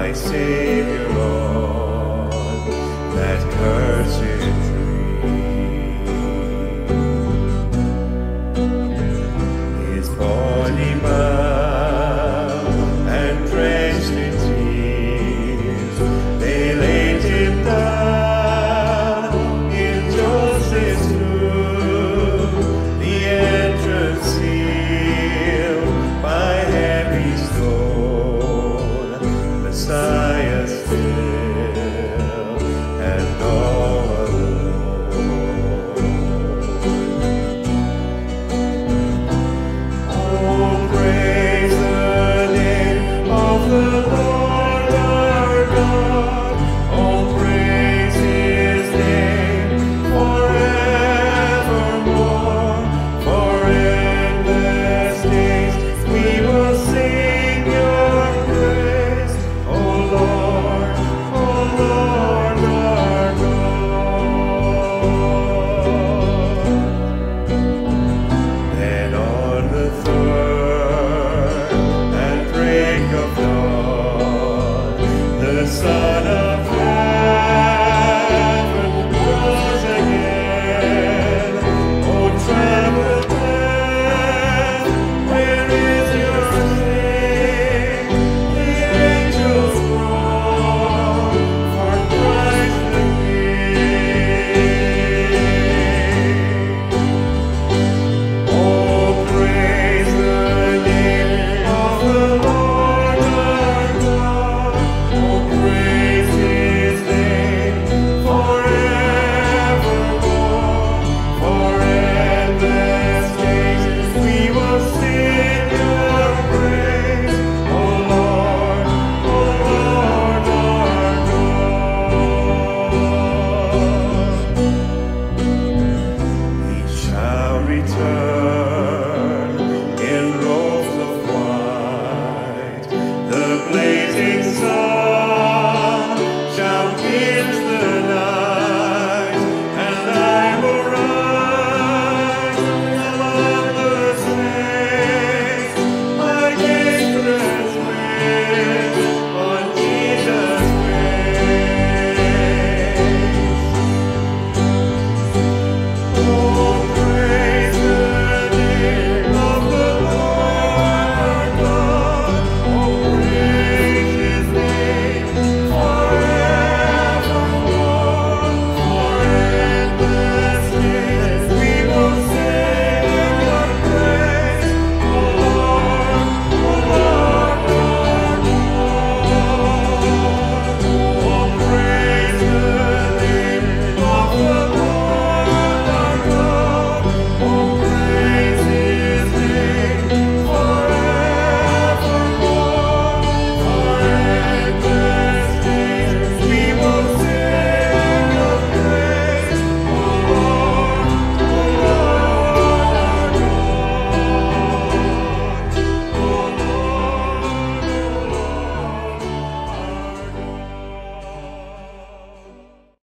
my Savior, Lord, that